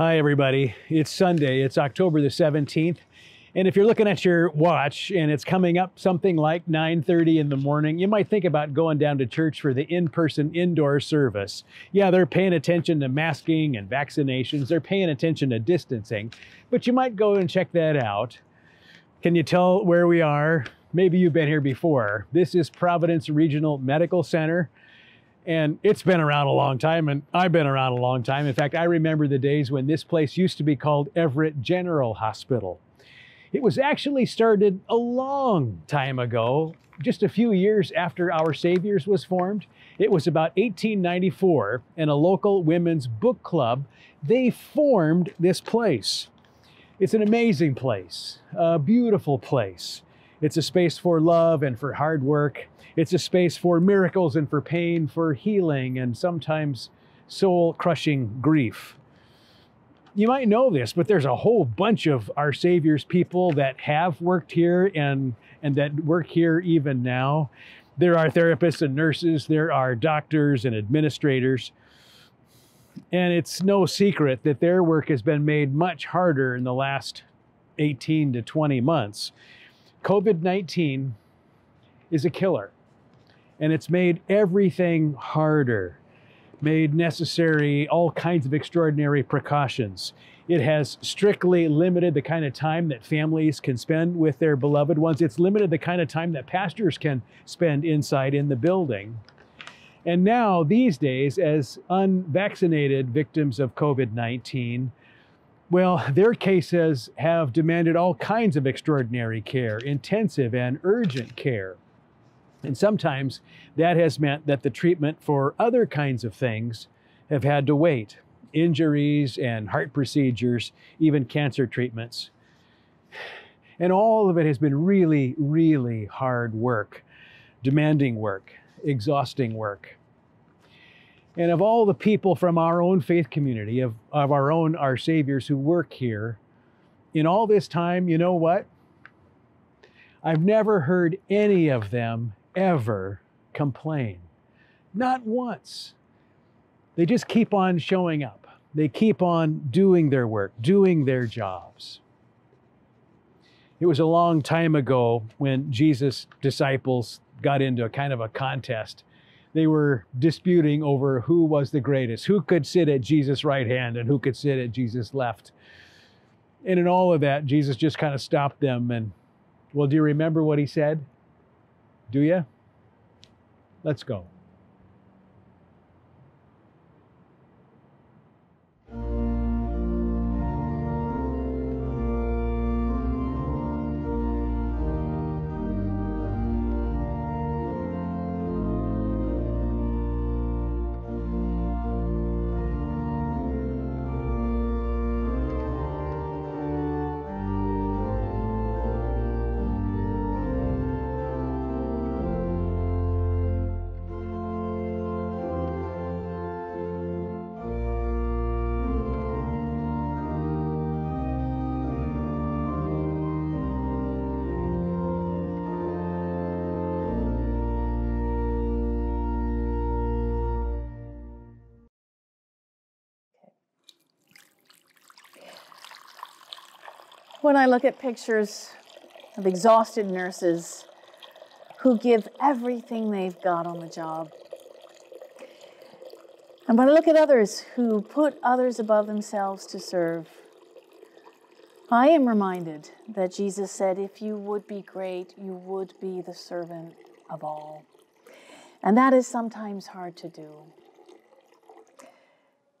Hi, everybody. It's Sunday. It's October the 17th. And if you're looking at your watch and it's coming up something like 9:30 in the morning, you might think about going down to church for the in-person indoor service. Yeah, they're paying attention to masking and vaccinations. They're paying attention to distancing. But you might go and check that out. Can you tell where we are? Maybe you've been here before. This is Providence Regional Medical Center. And it's been around a long time, and I've been around a long time. In fact, I remember the days when this place used to be called Everett General Hospital. It was actually started a long time ago, just a few years after Our Saviors was formed. It was about 1894, and a local women's book club, they formed this place. It's an amazing place, a beautiful place. It's a space for love and for hard work. It's a space for miracles and for pain, for healing, and sometimes soul crushing grief. You might know this, but there's a whole bunch of our Savior's people that have worked here and, and that work here even now. There are therapists and nurses, there are doctors and administrators. And it's no secret that their work has been made much harder in the last 18 to 20 months. COVID 19 is a killer, and it's made everything harder, made necessary all kinds of extraordinary precautions. It has strictly limited the kind of time that families can spend with their beloved ones. It's limited the kind of time that pastors can spend inside in the building. And now, these days, as unvaccinated victims of COVID 19, well, their cases have demanded all kinds of extraordinary care, intensive and urgent care. And sometimes that has meant that the treatment for other kinds of things have had to wait injuries and heart procedures, even cancer treatments. And all of it has been really, really hard work, demanding work, exhausting work. And of all the people from our own faith community, of, of our own, our Saviors who work here, in all this time, you know what? I've never heard any of them ever complain. Not once. They just keep on showing up. They keep on doing their work, doing their jobs. It was a long time ago when Jesus' disciples got into a kind of a contest. They were disputing over who was the greatest, who could sit at Jesus' right hand and who could sit at Jesus' left. And in all of that, Jesus just kind of stopped them and, well, do you remember what he said? Do you? Let's go. When I look at pictures of exhausted nurses who give everything they've got on the job, and when I look at others who put others above themselves to serve, I am reminded that Jesus said, If you would be great, you would be the servant of all. And that is sometimes hard to do.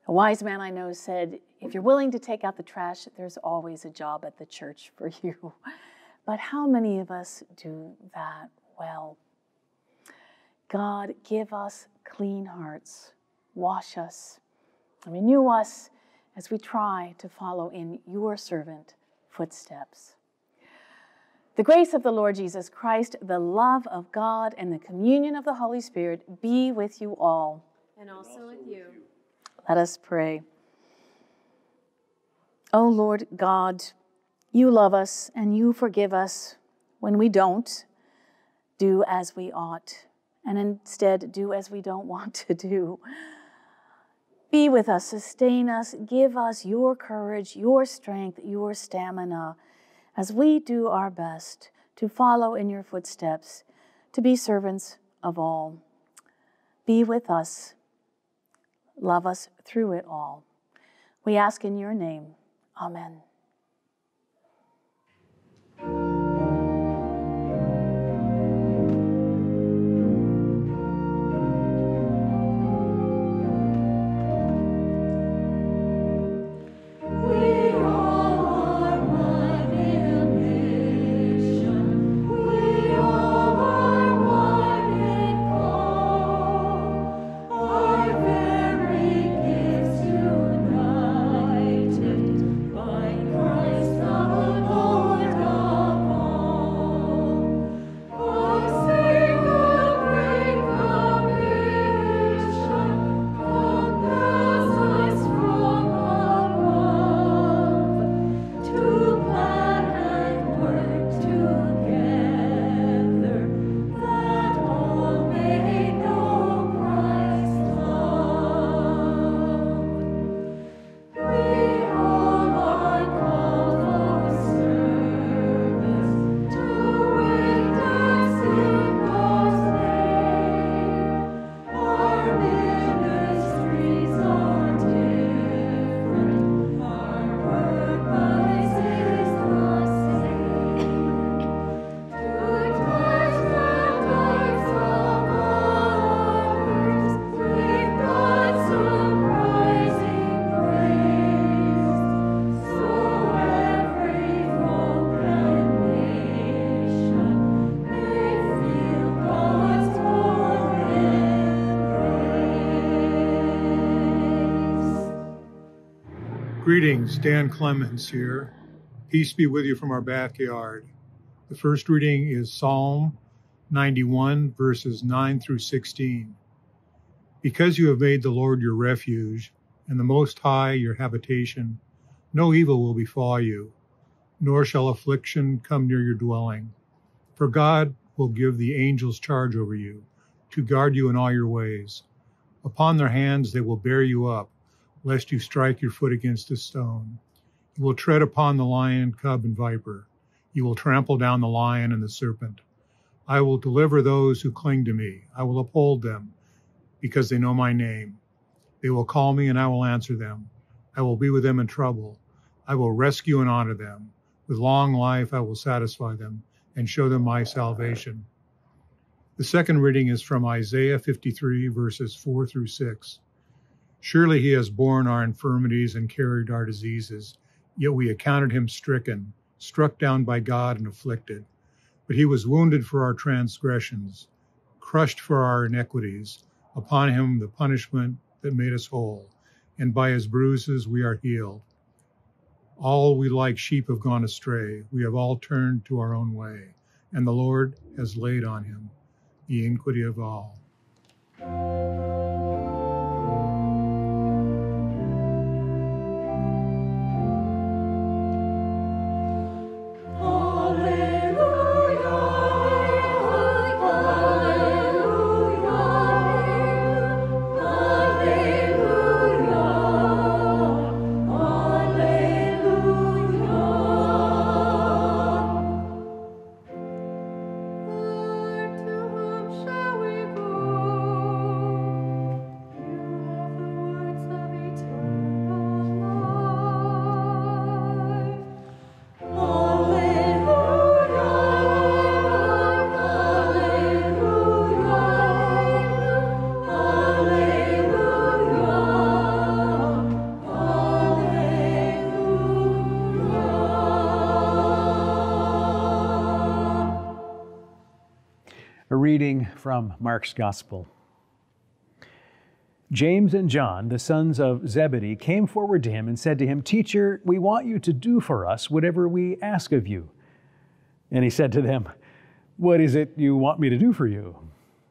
A wise man I know said, If you're willing to take out the trash, there's always a job at the church for you. But how many of us do that well? God, give us clean hearts, wash us, renew us as we try to follow in your servant footsteps. The grace of the Lord Jesus Christ, the love of God, and the communion of the Holy Spirit be with you all. And also with you. Let us pray. O Lord God, you love us and you forgive us when we don't do as we ought and instead do as we don't want to do. Be with us, sustain us, give us your courage, your strength, your stamina as we do our best to follow in your footsteps, to be servants of all. Be with us. Love us through it all. We ask in your name. Amen. Greetings, Dan Clemens here. Peace be with you from our backyard. The first reading is Psalm 91, verses 9 through 16. Because you have made the Lord your refuge, and the Most High your habitation, no evil will befall you, nor shall affliction come near your dwelling. For God will give the angels charge over you, to guard you in all your ways. Upon their hands they will bear you up lest you strike your foot against a stone. You will tread upon the lion, cub, and viper. You will trample down the lion and the serpent. I will deliver those who cling to me. I will uphold them because they know my name. They will call me and I will answer them. I will be with them in trouble. I will rescue and honor them. With long life I will satisfy them and show them my salvation. The second reading is from Isaiah 53, verses 4 through 6. Surely he has borne our infirmities and carried our diseases, yet we accounted him stricken, struck down by God, and afflicted. But he was wounded for our transgressions, crushed for our iniquities. Upon him the punishment that made us whole, and by his bruises we are healed. All we like sheep have gone astray. We have all turned to our own way, and the Lord has laid on him the iniquity of all. From Mark's Gospel. James and John, the sons of Zebedee, came forward to him and said to him, Teacher, we want you to do for us whatever we ask of you. And he said to them, What is it you want me to do for you?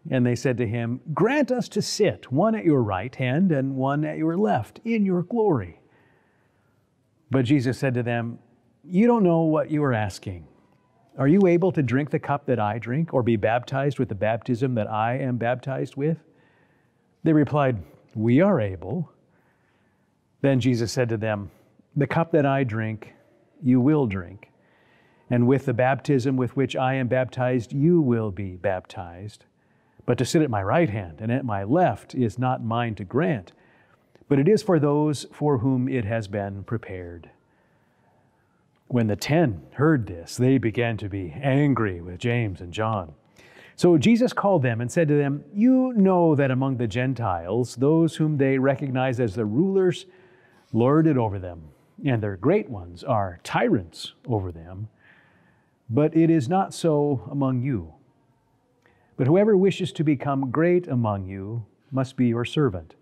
And they said to him, Grant us to sit, one at your right hand and one at your left, in your glory. But Jesus said to them, You don't know what you are asking. Are you able to drink the cup that I drink, or be baptized with the baptism that I am baptized with? They replied, We are able. Then Jesus said to them, The cup that I drink, you will drink, and with the baptism with which I am baptized, you will be baptized. But to sit at my right hand and at my left is not mine to grant, but it is for those for whom it has been prepared. When the ten heard this, they began to be angry with James and John. So Jesus called them and said to them, You know that among the Gentiles, those whom they recognize as the rulers lord it over them, and their great ones are tyrants over them. But it is not so among you. But whoever wishes to become great among you must be your servant,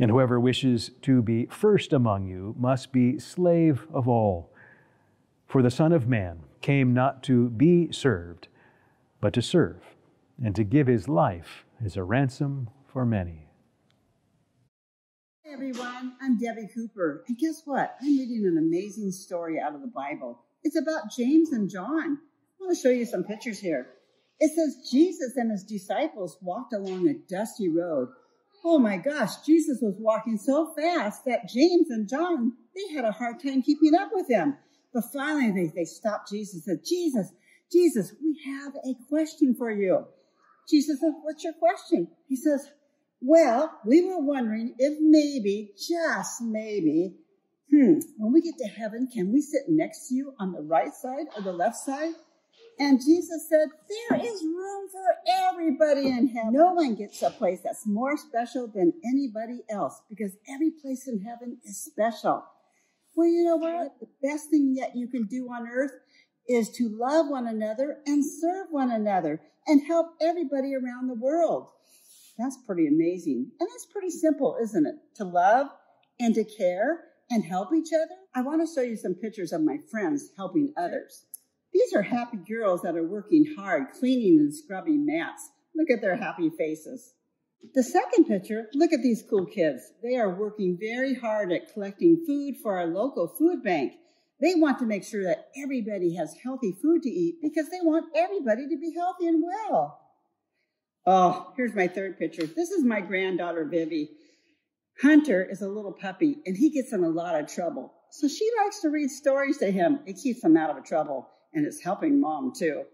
and whoever wishes to be first among you must be slave of all. For the Son of Man came not to be served, but to serve, and to give his life as a ransom for many. Hey everyone, I'm Debbie Cooper, and guess what? I'm reading an amazing story out of the Bible. It's about James and John. I want to show you some pictures here. It says Jesus and his disciples walked along a dusty road. Oh my gosh, Jesus was walking so fast that James and John, they had a hard time keeping up with him. But finally they, they stopped Jesus and said, Jesus, Jesus, we have a question for you. Jesus said, what's your question? He says, well, we were wondering if maybe, just maybe, hmm, when we get to heaven, can we sit next to you on the right side or the left side? And Jesus said, there is room for everybody in heaven. No one gets a place that's more special than anybody else because every place in heaven is special. Well, you know what? The best thing that you can do on earth is to love one another and serve one another and help everybody around the world. That's pretty amazing. And that's pretty simple, isn't it? To love and to care and help each other. I want to show you some pictures of my friends helping others. These are happy girls that are working hard, cleaning and scrubbing mats. Look at their happy faces. The second picture, look at these cool kids. They are working very hard at collecting food for our local food bank. They want to make sure that everybody has healthy food to eat because they want everybody to be healthy and well. Oh, here's my third picture. This is my granddaughter, Vivi. Hunter is a little puppy and he gets in a lot of trouble. So she likes to read stories to him. It keeps him out of trouble and it's helping mom too.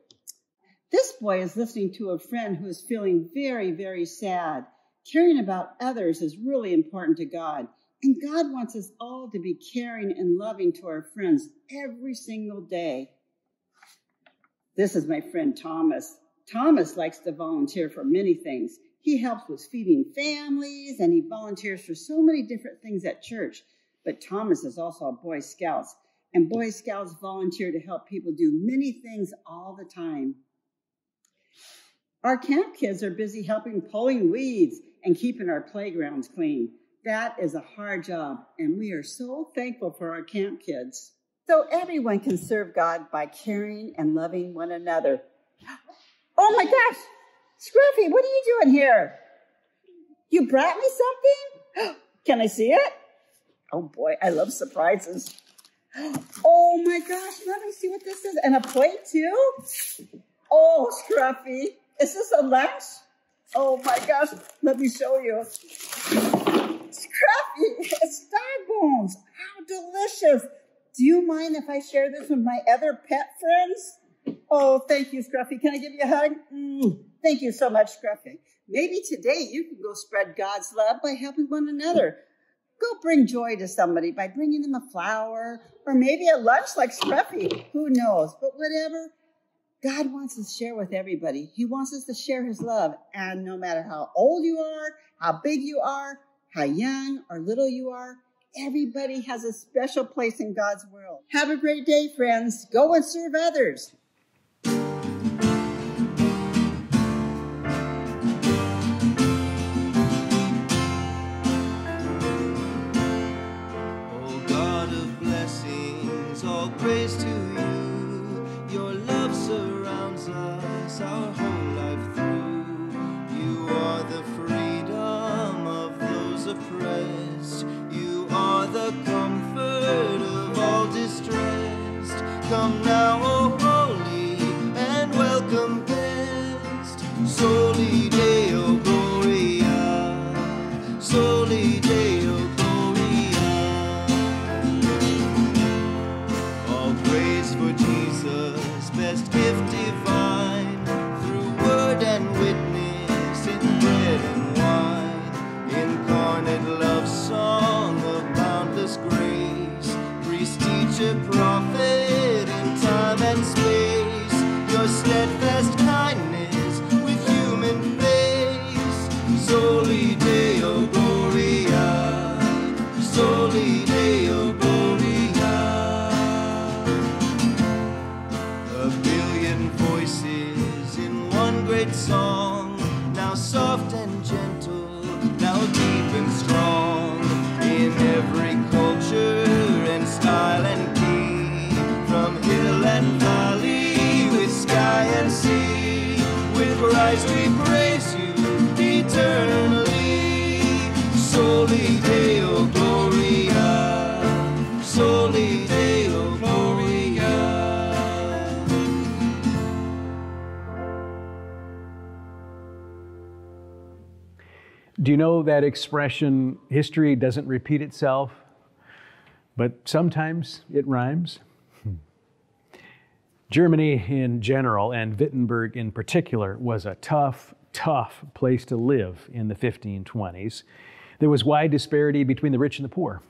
This boy is listening to a friend who is feeling very, very sad. Caring about others is really important to God. And God wants us all to be caring and loving to our friends every single day. This is my friend Thomas. Thomas likes to volunteer for many things. He helps with feeding families and he volunteers for so many different things at church. But Thomas is also a Boy Scouts, and Boy Scouts volunteer to help people do many things all the time. Our camp kids are busy helping pulling weeds and keeping our playgrounds clean. That is a hard job, and we are so thankful for our camp kids. So everyone can serve God by caring and loving one another. Oh my gosh, Scruffy, what are you doing here? You brought me something? Can I see it? Oh boy, I love surprises. Oh my gosh, let me see what this is. And a plate too? Oh, Scruffy, is this a lunch? Oh my gosh, let me show you. Scruffy, it's dog bones. How delicious. Do you mind if I share this with my other pet friends? Oh, thank you, Scruffy. Can I give you a hug? Mm, thank you so much, Scruffy. Maybe today you can go spread God's love by helping one another. Go bring joy to somebody by bringing them a flower or maybe a lunch like Scruffy. Who knows? But whatever, God wants us to share with everybody. He wants us to share his love. And no matter how old you are, how big you are, how young or little you are, everybody has a special place in God's world. Have a great day, friends. Go and serve others. Freedom of those oppressed. You are the you know that expression, history doesn't repeat itself, but sometimes it rhymes? Hmm. Germany in general, and Wittenberg in particular, was a tough, tough place to live in the 1520s. There was wide disparity between the rich and the poor,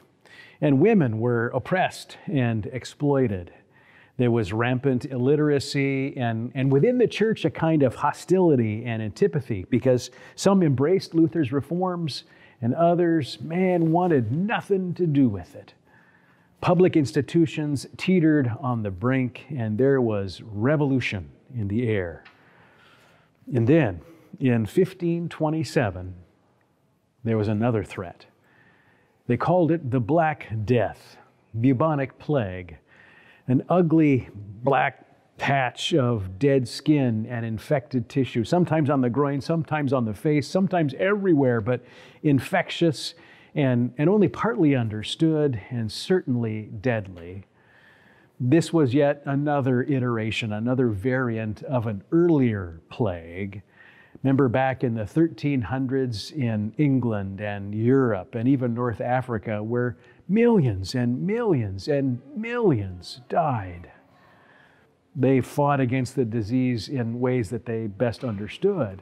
and women were oppressed and exploited. There was rampant illiteracy, and, and within the church, a kind of hostility and antipathy because some embraced Luther's reforms and others, man, wanted nothing to do with it. Public institutions teetered on the brink, and there was revolution in the air. And then, in 1527, there was another threat. They called it the Black Death, bubonic plague an ugly black patch of dead skin and infected tissue, sometimes on the groin, sometimes on the face, sometimes everywhere, but infectious and, and only partly understood and certainly deadly. This was yet another iteration, another variant of an earlier plague. Remember back in the 1300s in England and Europe and even North Africa, where millions and millions and millions died. They fought against the disease in ways that they best understood.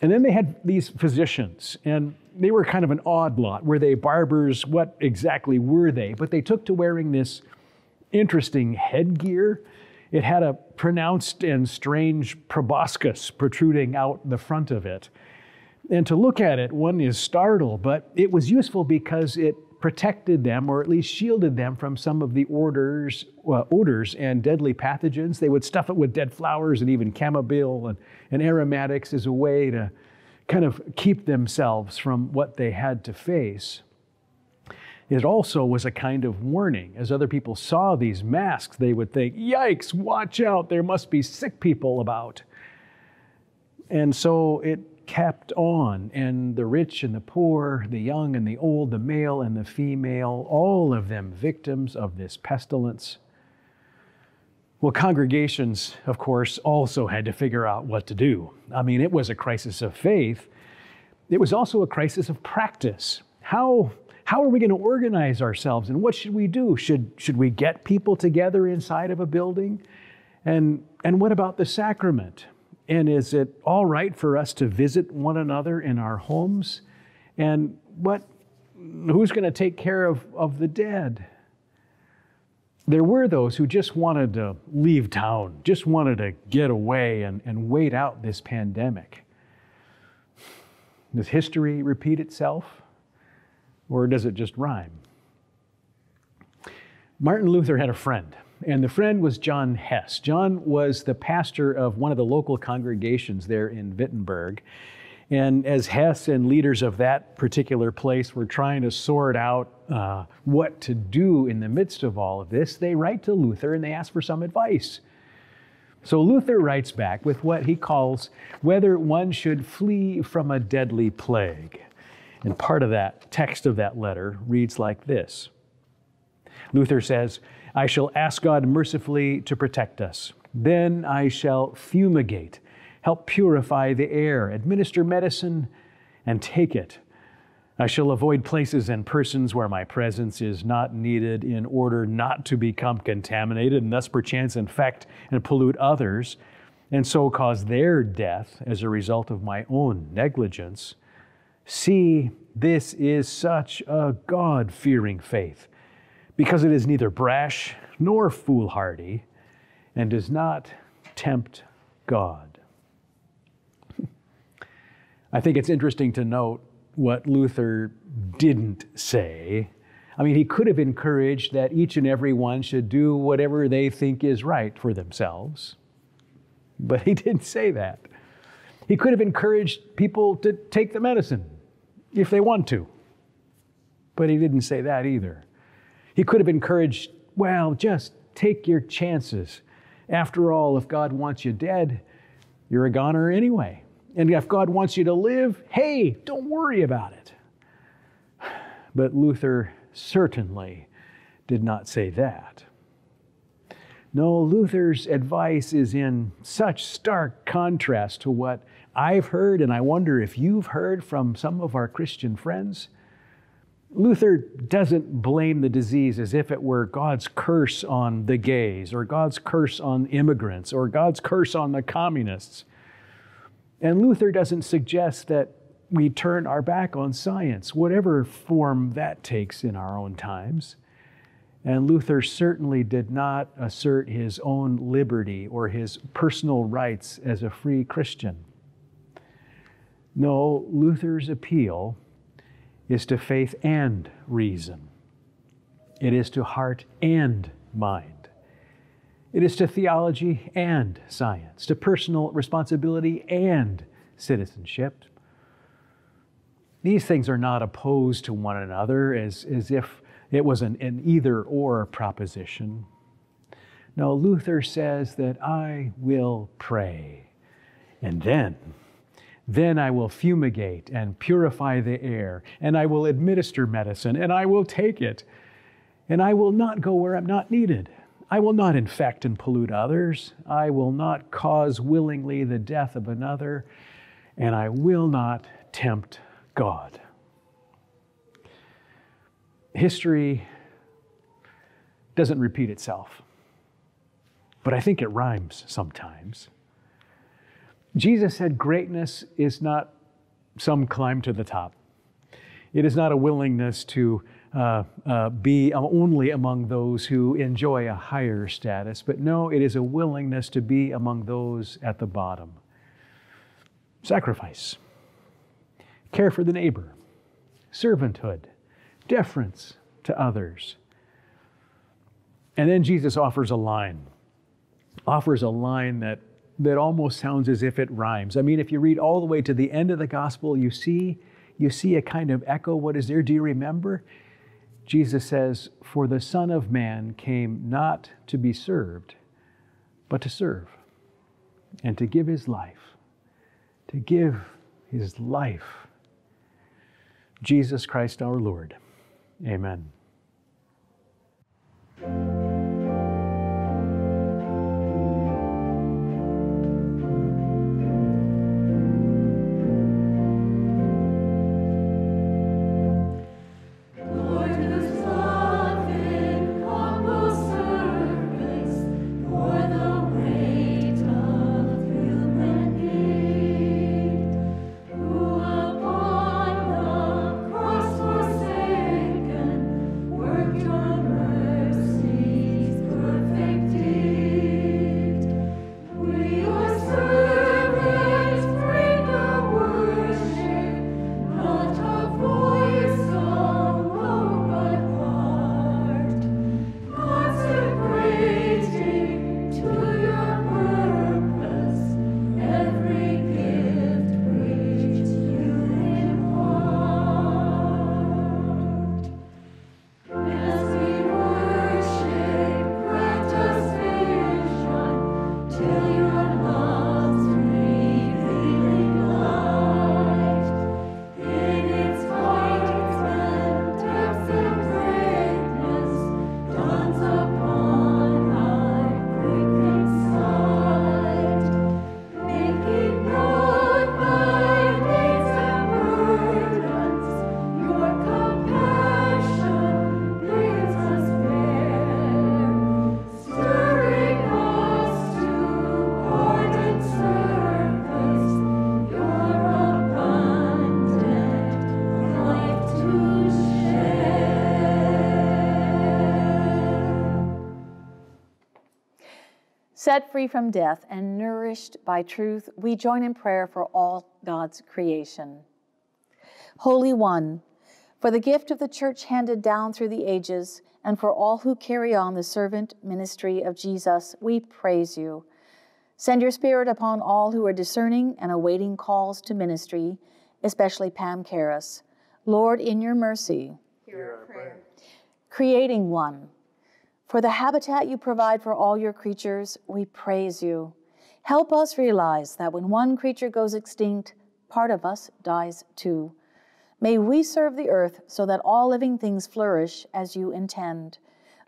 And then they had these physicians, and they were kind of an odd lot. Were they barbers? What exactly were they? But they took to wearing this interesting headgear. It had a pronounced and strange proboscis protruding out the front of it. And to look at it, one is startled, but it was useful because it protected them or at least shielded them from some of the orders, uh, odors and deadly pathogens. They would stuff it with dead flowers and even chamomile and, and aromatics as a way to kind of keep themselves from what they had to face. It also was a kind of warning. As other people saw these masks, they would think, yikes, watch out, there must be sick people about. And so it kept on, and the rich and the poor, the young and the old, the male and the female, all of them victims of this pestilence. Well, congregations, of course, also had to figure out what to do. I mean, it was a crisis of faith. It was also a crisis of practice. How, how are we going to organize ourselves and what should we do? Should, should we get people together inside of a building? And, and what about the sacrament? And is it all right for us to visit one another in our homes? And what, who's going to take care of, of the dead? There were those who just wanted to leave town, just wanted to get away and, and wait out this pandemic. Does history repeat itself? Or does it just rhyme? Martin Luther had a friend and the friend was John Hess. John was the pastor of one of the local congregations there in Wittenberg. And as Hess and leaders of that particular place were trying to sort out uh, what to do in the midst of all of this, they write to Luther and they ask for some advice. So Luther writes back with what he calls whether one should flee from a deadly plague. And part of that text of that letter reads like this Luther says, I shall ask God mercifully to protect us. Then I shall fumigate, help purify the air, administer medicine, and take it. I shall avoid places and persons where my presence is not needed in order not to become contaminated and thus perchance infect and pollute others, and so cause their death as a result of my own negligence. See, this is such a God fearing faith because it is neither brash nor foolhardy and does not tempt God. I think it's interesting to note what Luther didn't say. I mean, he could have encouraged that each and every one should do whatever they think is right for themselves, but he didn't say that. He could have encouraged people to take the medicine if they want to, but he didn't say that either. He could have encouraged, well, just take your chances. After all, if God wants you dead, you're a goner anyway. And if God wants you to live, hey, don't worry about it. But Luther certainly did not say that. No, Luther's advice is in such stark contrast to what I've heard, and I wonder if you've heard from some of our Christian friends. Luther doesn't blame the disease as if it were God's curse on the gays, or God's curse on immigrants, or God's curse on the communists. And Luther doesn't suggest that we turn our back on science, whatever form that takes in our own times. And Luther certainly did not assert his own liberty or his personal rights as a free Christian. No, Luther's appeal is to faith and reason. It is to heart and mind. It is to theology and science, to personal responsibility and citizenship. These things are not opposed to one another as, as if it was an, an either or proposition. No, Luther says that I will pray, and then then I will fumigate and purify the air, and I will administer medicine, and I will take it. And I will not go where I'm not needed. I will not infect and pollute others. I will not cause willingly the death of another, and I will not tempt God. History doesn't repeat itself, but I think it rhymes sometimes. Jesus said greatness is not some climb to the top. It is not a willingness to uh, uh, be only among those who enjoy a higher status, but no, it is a willingness to be among those at the bottom. Sacrifice, care for the neighbor, servanthood, deference to others. And then Jesus offers a line, offers a line that that almost sounds as if it rhymes. I mean, if you read all the way to the end of the gospel, you see you see a kind of echo what is there. Do you remember? Jesus says, "For the Son of man came not to be served, but to serve and to give his life, to give his life." Jesus Christ our Lord. Amen. Set free from death and nourished by truth, we join in prayer for all God's creation. Holy One, for the gift of the church handed down through the ages, and for all who carry on the servant ministry of Jesus, we praise you. Send your Spirit upon all who are discerning and awaiting calls to ministry, especially Pam Karras. Lord, in your mercy, Hear our prayer. creating one. For the habitat you provide for all your creatures, we praise you. Help us realize that when one creature goes extinct, part of us dies too. May we serve the earth so that all living things flourish as you intend.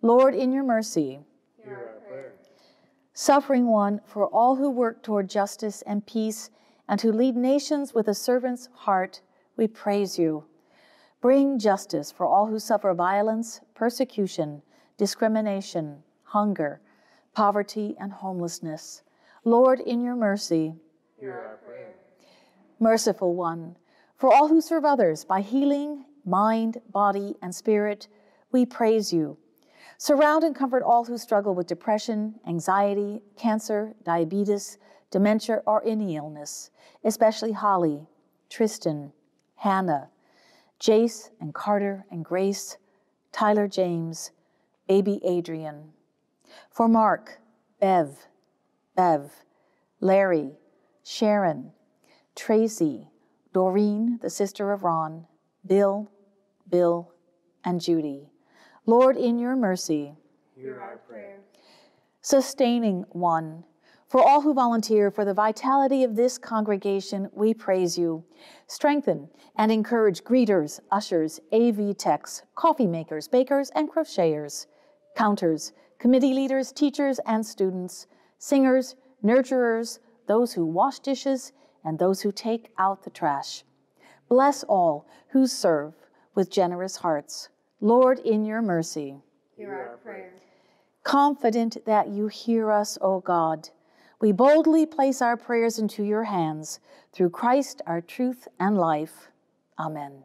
Lord, in your mercy, suffering one for all who work toward justice and peace and who lead nations with a servant's heart, we praise you. Bring justice for all who suffer violence, persecution, discrimination, hunger, poverty, and homelessness. Lord, in your mercy, Hear our prayer. merciful one, for all who serve others by healing mind, body, and spirit, we praise you. Surround and comfort all who struggle with depression, anxiety, cancer, diabetes, dementia, or any illness, especially Holly, Tristan, Hannah, Jace and Carter and Grace, Tyler James, baby Adrian. For Mark, Bev, Bev, Larry, Sharon, Tracy, Doreen, the sister of Ron, Bill, Bill, and Judy. Lord, in your mercy, Hear our prayer. sustaining one. For all who volunteer for the vitality of this congregation, we praise you. Strengthen and encourage greeters, ushers, AV techs, coffee makers, bakers, and crocheters, counters, committee leaders, teachers, and students, singers, nurturers, those who wash dishes, and those who take out the trash. Bless all who serve with generous hearts. Lord, in your mercy Hear our prayer. confident that you hear us, O God. We boldly place our prayers into your hands through Christ, our truth and life. Amen.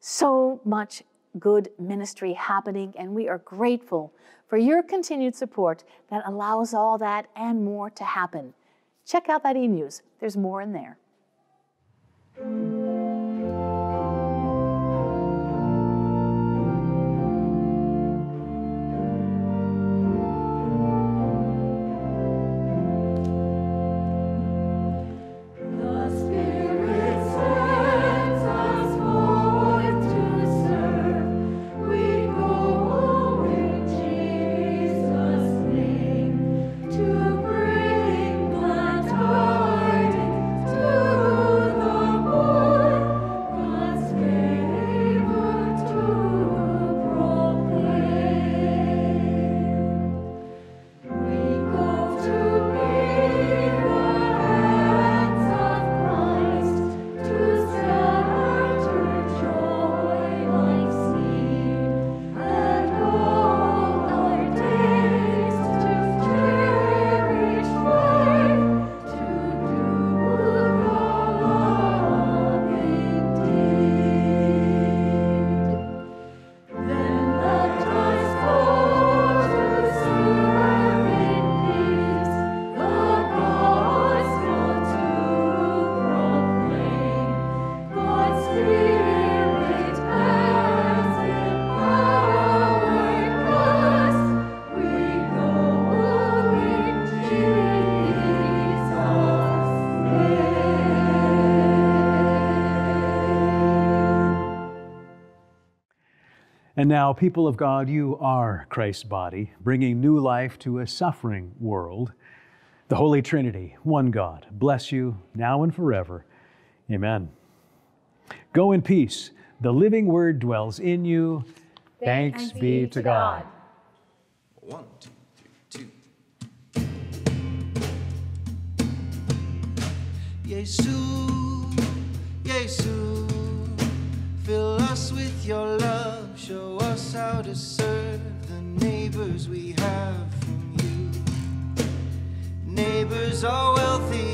So much good ministry happening, and we are grateful for your continued support that allows all that and more to happen. Check out that e news, there's more in there. And now, people of God, you are Christ's body, bringing new life to a suffering world. The Holy Trinity, one God, bless you now and forever. Amen. Go in peace. The living word dwells in you. Thanks, be to God. One, two, three, two. Jesus, Jesus, fill us with your love. Show us how to serve the neighbors we have from you. Neighbors are wealthy